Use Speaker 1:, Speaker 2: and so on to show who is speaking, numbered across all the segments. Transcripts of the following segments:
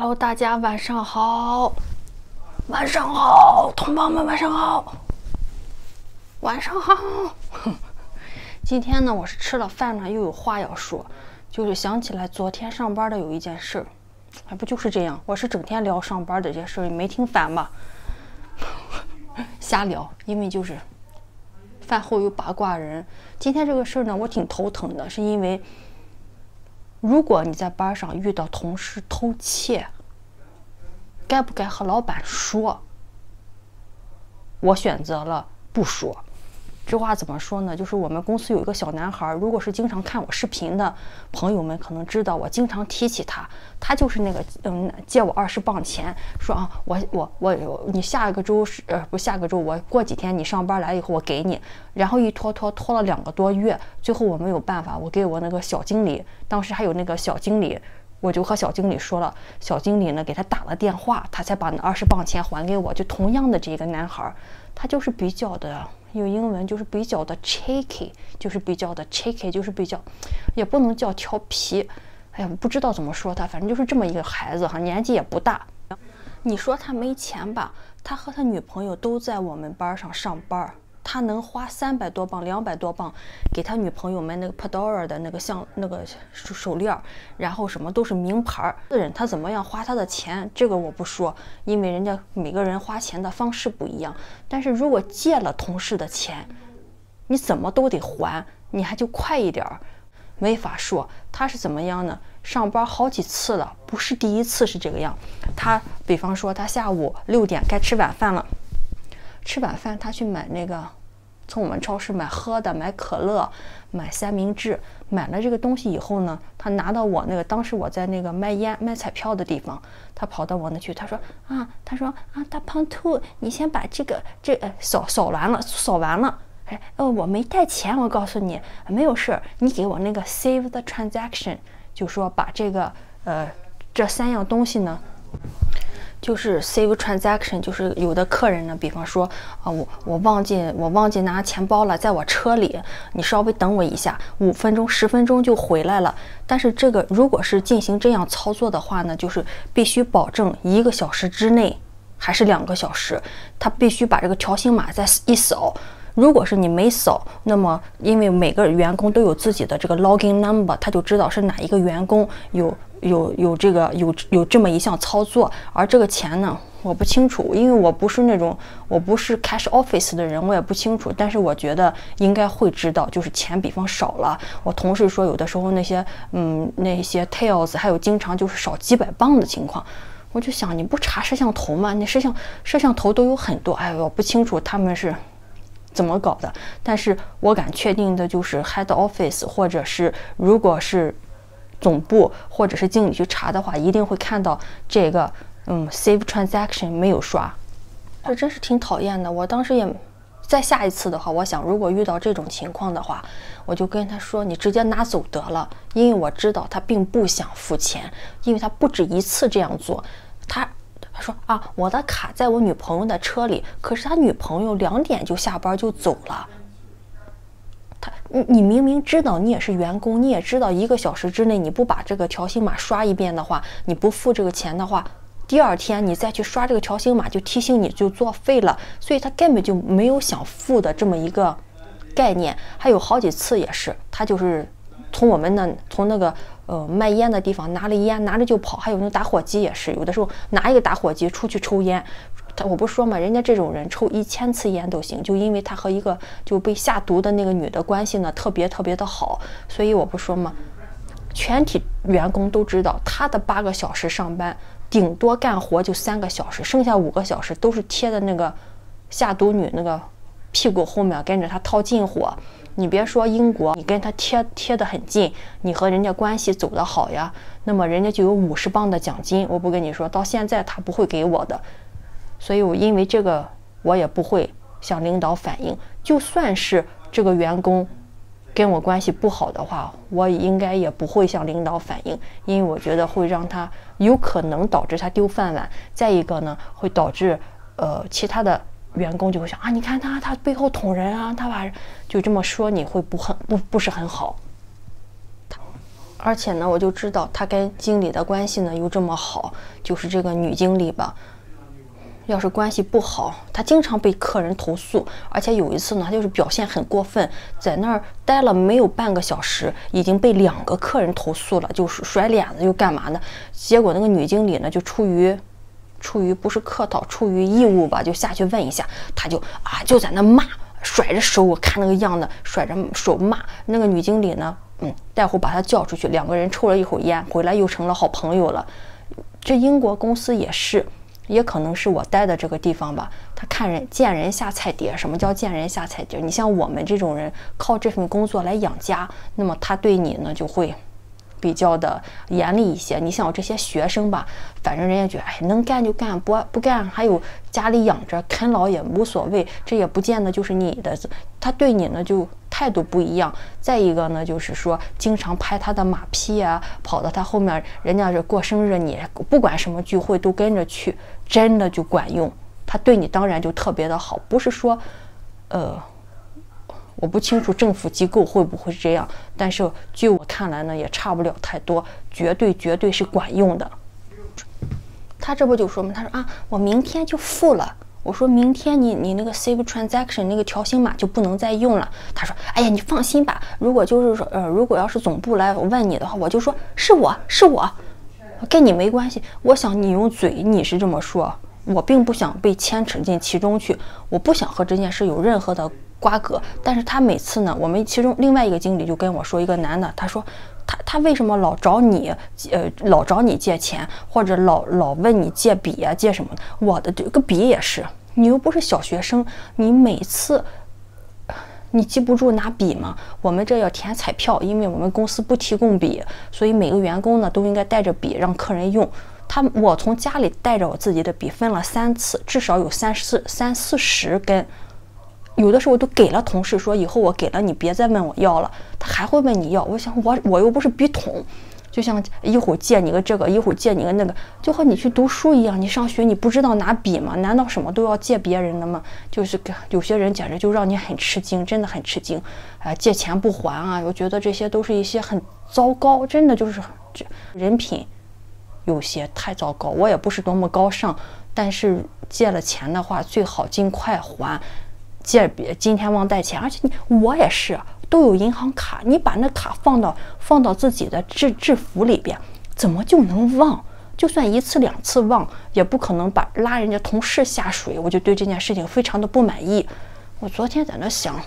Speaker 1: Hello，大家晚上好，晚上好，同胞们晚上好，晚上好。今天呢，我是吃了饭了，又有话要说，就是想起来昨天上班的有一件事儿，还不就是这样？我是整天聊上班的这些事儿，你没听烦吧？瞎聊，因为就是饭后有八卦人。今天这个事儿呢，我挺头疼的，是因为。如果你在班上遇到同事偷窃，该不该和老板说？我选择了不说。这话怎么说呢？就是我们公司有一个小男孩，如果是经常看我视频的朋友们，可能知道我经常提起他。他就是那个，嗯，借我二十磅钱，说啊，我我我，你下一个周是呃不下个周，我过几天你上班来以后我给你。然后一拖拖拖了两个多月，最后我没有办法，我给我那个小经理，当时还有那个小经理，我就和小经理说了，小经理呢给他打了电话，他才把那二十磅钱还给我。就同样的这个男孩，他就是比较的。用英文就是比较的 cheeky，就是比较的 cheeky，就是比较，也不能叫调皮，哎呀，不知道怎么说他，反正就是这么一个孩子哈，年纪也不大。你说他没钱吧？他和他女朋友都在我们班上上班。他能花三百多磅、两百多磅给他女朋友买那个 Padora 的那个项、那个手手链，然后什么都是名牌儿。个人他怎么样花他的钱，这个我不说，因为人家每个人花钱的方式不一样。但是如果借了同事的钱，你怎么都得还，你还就快一点儿，没法说他是怎么样呢？上班好几次了，不是第一次是这个样。他比方说他下午六点该吃晚饭了。吃晚饭，他去买那个，从我们超市买喝的，买可乐，买三明治，买了这个东西以后呢，他拿到我那个，当时我在那个卖烟、卖彩票的地方，他跑到我那去，他说啊，他说啊，大胖兔，你先把这个这扫扫完了，扫完了，哎，呃，我没带钱，我告诉你，没有事儿，你给我那个 save the transaction，就说把这个呃这三样东西呢。就是 save transaction，就是有的客人呢，比方说啊，我我忘记我忘记拿钱包了，在我车里，你稍微等我一下，五分钟十分钟就回来了。但是这个如果是进行这样操作的话呢，就是必须保证一个小时之内还是两个小时，他必须把这个条形码再一扫。如果是你没扫，那么因为每个员工都有自己的这个 login number，他就知道是哪一个员工有。有有这个有有这么一项操作，而这个钱呢，我不清楚，因为我不是那种我不是 cash office 的人，我也不清楚。但是我觉得应该会知道，就是钱比方少了。我同事说，有的时候那些嗯那些 tails 还有经常就是少几百磅的情况，我就想你不查摄像头吗？那摄像摄像头都有很多，哎，我不清楚他们是怎么搞的。但是我敢确定的就是 head office 或者是如果是。总部或者是经理去查的话，一定会看到这个，嗯，save transaction 没有刷，这真是挺讨厌的。我当时也，再下一次的话，我想如果遇到这种情况的话，我就跟他说，你直接拿走得了，因为我知道他并不想付钱，因为他不止一次这样做。他说啊，我的卡在我女朋友的车里，可是他女朋友两点就下班就走了。他，你你明明知道你也是员工，你也知道一个小时之内你不把这个条形码刷一遍的话，你不付这个钱的话，第二天你再去刷这个条形码就提醒你就作废了，所以他根本就没有想付的这么一个概念。还有好几次也是，他就是从我们那从那个呃卖烟的地方拿了烟拿着就跑，还有那打火机也是，有的时候拿一个打火机出去抽烟。他我不说嘛，人家这种人抽一千次烟都行，就因为他和一个就被下毒的那个女的关系呢特别特别的好，所以我不说嘛，全体员工都知道他的八个小时上班，顶多干活就三个小时，剩下五个小时都是贴的那个下毒女那个屁股后面跟着他套近乎。你别说英国，你跟他贴贴得很近，你和人家关系走得好呀，那么人家就有五十磅的奖金。我不跟你说，到现在他不会给我的。所以，我因为这个，我也不会向领导反映。就算是这个员工跟我关系不好的话，我应该也不会向领导反映，因为我觉得会让他有可能导致他丢饭碗。再一个呢，会导致呃其他的员工就会想啊，你看他他背后捅人啊，他把就这么说你会不很不不是很好。而且呢，我就知道他跟经理的关系呢又这么好，就是这个女经理吧。要是关系不好，他经常被客人投诉，而且有一次呢，他就是表现很过分，在那儿待了没有半个小时，已经被两个客人投诉了，就是甩脸子又干嘛呢？结果那个女经理呢，就出于出于不是客套，出于义务吧，就下去问一下，他就啊就在那骂，甩着手，我看那个样子，甩着手骂那个女经理呢，嗯，待会把他叫出去，两个人抽了一口烟，回来又成了好朋友了。这英国公司也是。也可能是我待的这个地方吧，他看人见人下菜碟。什么叫见人下菜碟？你像我们这种人靠这份工作来养家，那么他对你呢就会比较的严厉一些。你像我这些学生吧，反正人家觉得哎能干就干，不不干还有家里养着啃老也无所谓，这也不见得就是你的。他对你呢就。态度不一样，再一个呢，就是说经常拍他的马屁啊，跑到他后面，人家是过生日，你不管什么聚会都跟着去，真的就管用。他对你当然就特别的好，不是说，呃，我不清楚政府机构会不会这样，但是据我看来呢，也差不了太多，绝对绝对是管用的。他这不就说嘛，他说啊，我明天就付了。我说明天你你那个 save transaction 那个条形码就不能再用了。他说：“哎呀，你放心吧，如果就是说呃，如果要是总部来问你的话，我就说是我是我，跟你没关系。我想你用嘴你是这么说，我并不想被牵扯进其中去，我不想和这件事有任何的瓜葛。但是他每次呢，我们其中另外一个经理就跟我说，一个男的，他说他他为什么老找你呃老找你借钱，或者老老问你借笔啊借什么的？我的这个笔也是。”你又不是小学生，你每次你记不住拿笔吗？我们这要填彩票，因为我们公司不提供笔，所以每个员工呢都应该带着笔让客人用。他我从家里带着我自己的笔分了三次，至少有三四三四十根，有的时候都给了同事说以后我给了你别再问我要了，他还会问你要。我想我我又不是笔筒。就像一会儿借你个这个，一会儿借你个那个，就和你去读书一样。你上学你不知道拿笔吗？难道什么都要借别人的吗？就是有些人简直就让你很吃惊，真的很吃惊。啊，借钱不还啊！我觉得这些都是一些很糟糕，真的就是这人品有些太糟糕。我也不是多么高尚，但是借了钱的话最好尽快还。借别今天忘带钱，而且你我也是。都有银行卡，你把那卡放到放到自己的制制服里边，怎么就能忘？就算一次两次忘，也不可能把拉人家同事下水。我就对这件事情非常的不满意。我昨天在那想，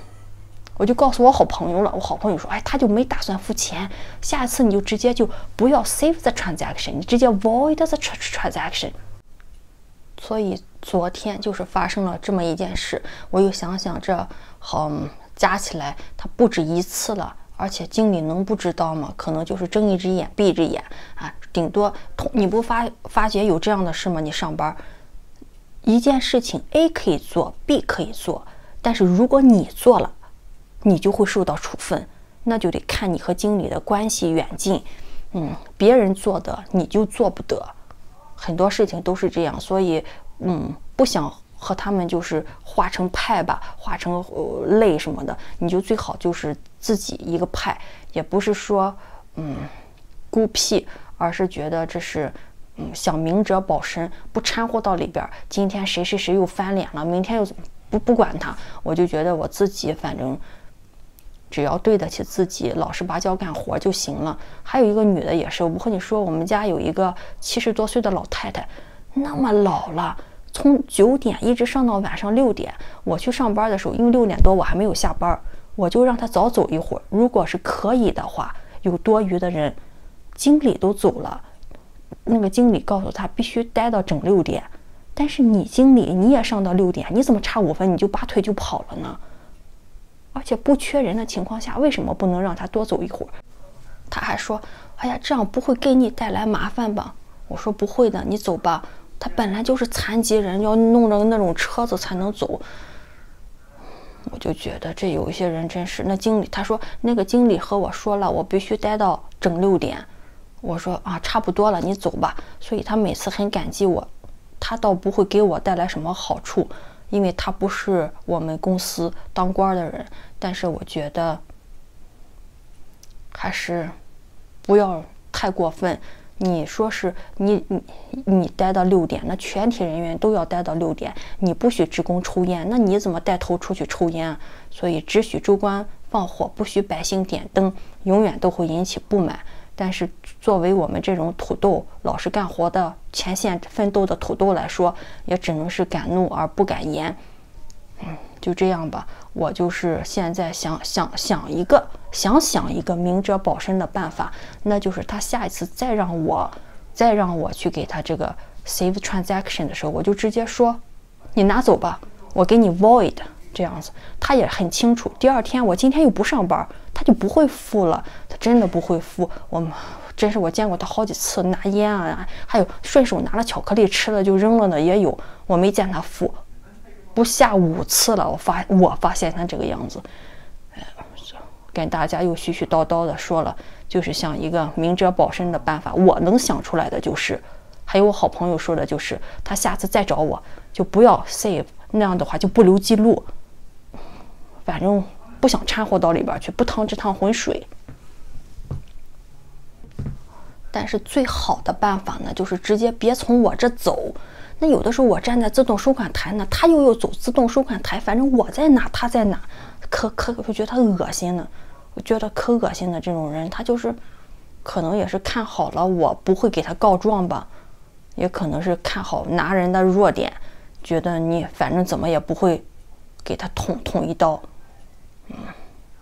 Speaker 1: 我就告诉我好朋友了。我好朋友说，哎，他就没打算付钱，下次你就直接就不要 save the transaction，你直接 void the transaction。所以昨天就是发生了这么一件事，我又想想这好。加起来，他不止一次了，而且经理能不知道吗？可能就是睁一只眼闭一只眼啊，顶多同你不发发觉有这样的事吗？你上班一件事情 A 可以做，B 可以做，但是如果你做了，你就会受到处分，那就得看你和经理的关系远近。嗯，别人做的你就做不得，很多事情都是这样，所以嗯，不想。和他们就是划成派吧，划成呃类什么的，你就最好就是自己一个派，也不是说嗯孤僻，而是觉得这是嗯想明哲保身，不掺和到里边。今天谁谁谁又翻脸了，明天又不不管他，我就觉得我自己反正只要对得起自己，老实巴交干活就行了。还有一个女的也是，我和你说，我们家有一个七十多岁的老太太，那么老了。从九点一直上到晚上六点，我去上班的时候，因为六点多我还没有下班，我就让她早走一会儿。如果是可以的话，有多余的人，经理都走了，那个经理告诉她必须待到整六点。但是你经理你也上到六点，你怎么差五分你就拔腿就跑了呢？而且不缺人的情况下，为什么不能让他多走一会儿？他还说：“哎呀，这样不会给你带来麻烦吧？”我说：“不会的，你走吧。”他本来就是残疾人，要弄着那种车子才能走。我就觉得这有一些人真是。那经理他说，那个经理和我说了，我必须待到整六点。我说啊，差不多了，你走吧。所以他每次很感激我，他倒不会给我带来什么好处，因为他不是我们公司当官的人。但是我觉得还是不要太过分。你说是你你你待到六点，那全体人员都要待到六点。你不许职工抽烟，那你怎么带头出去抽烟？所以只许州官放火，不许百姓点灯，永远都会引起不满。但是作为我们这种土豆老实干活的前线奋斗的土豆来说，也只能是敢怒而不敢言。嗯，就这样吧。我就是现在想想想一个，想想一个明哲保身的办法，那就是他下一次再让我再让我去给他这个 save transaction 的时候，我就直接说，你拿走吧，我给你 void 这样子。他也很清楚，第二天我今天又不上班，他就不会付了，他真的不会付。我真是我见过他好几次拿烟啊，还有顺手拿了巧克力吃了就扔了的也有，我没见他付。不下五次了，我发我发现他这个样子，跟大家又絮絮叨叨的说了，就是像一个明哲保身的办法，我能想出来的就是，还有我好朋友说的就是，他下次再找我就不要 save，那样的话就不留记录，反正不想掺和到里边去，不趟这趟浑水。但是最好的办法呢，就是直接别从我这走。那有的时候我站在自动收款台呢，他又要走自动收款台，反正我在哪他在哪，可可我觉得他恶心呢，我觉得可恶心的这种人，他就是可能也是看好了我不会给他告状吧，也可能是看好拿人的弱点，觉得你反正怎么也不会给他捅捅一刀，嗯。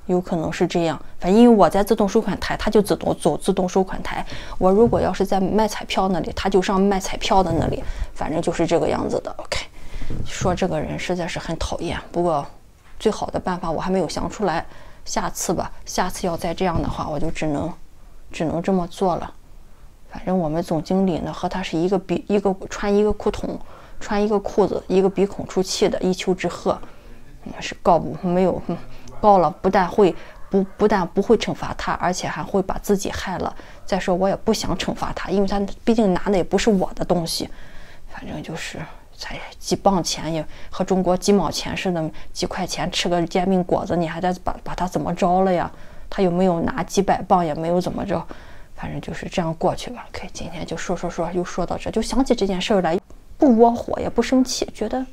Speaker 1: 有可能是这样，反正因为我在自动收款台，他就自动走自动收款台。我如果要是在卖彩票那里，他就上卖彩票的那里，反正就是这个样子的。OK，说这个人实在是很讨厌。不过最好的办法我还没有想出来，下次吧，下次要再这样的话，我就只能只能这么做了。反正我们总经理呢和他是一个鼻一个穿一个裤筒，穿一个裤子，一个鼻孔出气的一丘之貉，是告不没有。告了，不但会不不但不会惩罚他，而且还会把自己害了。再说我也不想惩罚他，因为他毕竟拿的也不是我的东西。反正就是才几磅钱，也和中国几毛钱似的，几块钱吃个煎饼果子，你还得把把他怎么着了呀？他又没有拿几百磅，也没有怎么着，反正就是这样过去吧。可以今天就说说说，又说到这，就想起这件事来，不窝火也不生气，觉得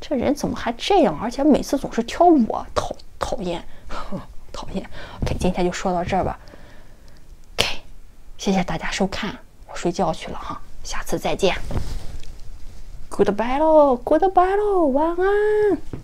Speaker 1: 这人怎么还这样？而且每次总是挑我头。讨厌，讨厌。OK，今天就说到这儿吧。OK，谢谢大家收看，我睡觉去了哈，下次再见。Goodbye 喽，Goodbye 喽，晚安。